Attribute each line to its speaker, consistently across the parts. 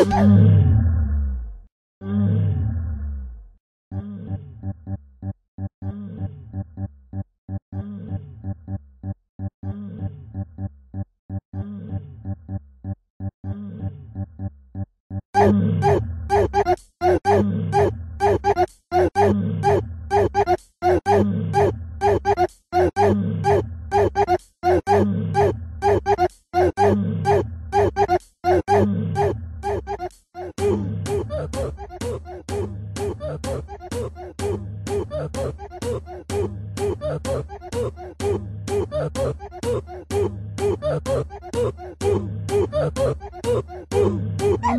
Speaker 1: Thank you. Oh,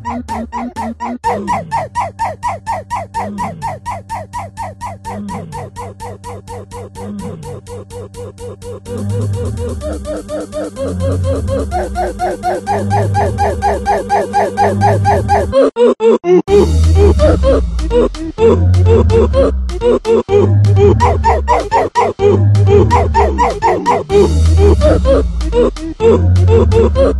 Speaker 1: Ooh, ooh, ooh, ooh.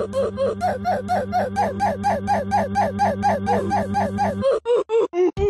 Speaker 1: Thank you.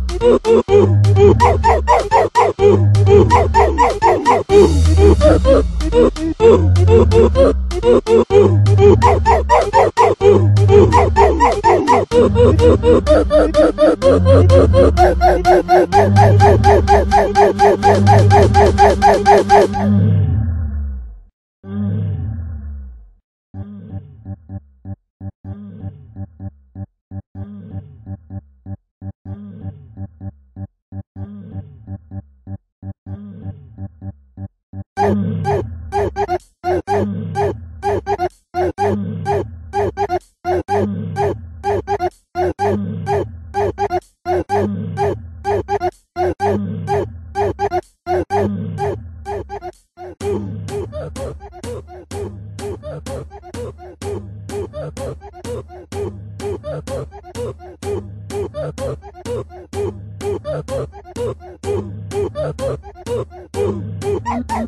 Speaker 1: Oh,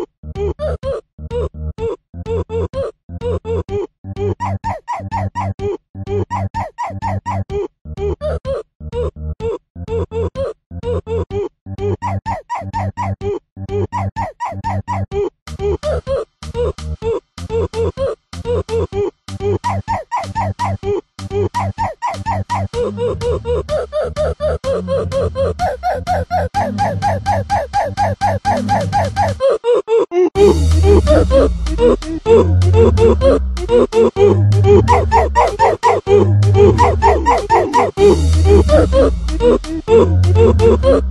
Speaker 1: Oh oh oh oh boop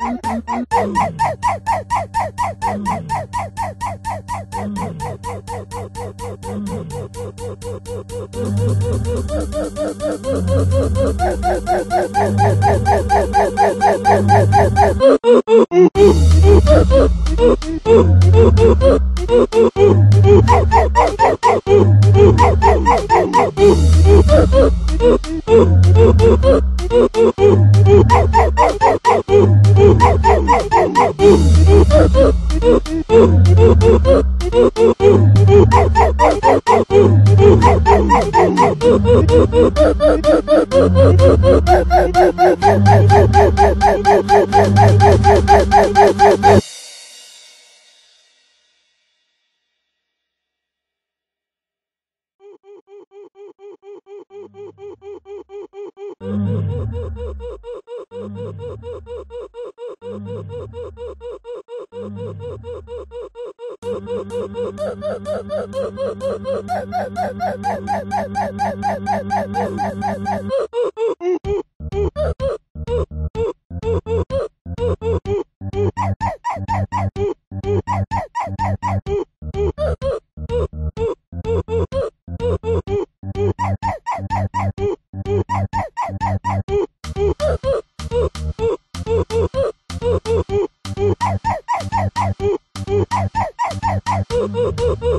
Speaker 1: Oh, Debe de Ooh!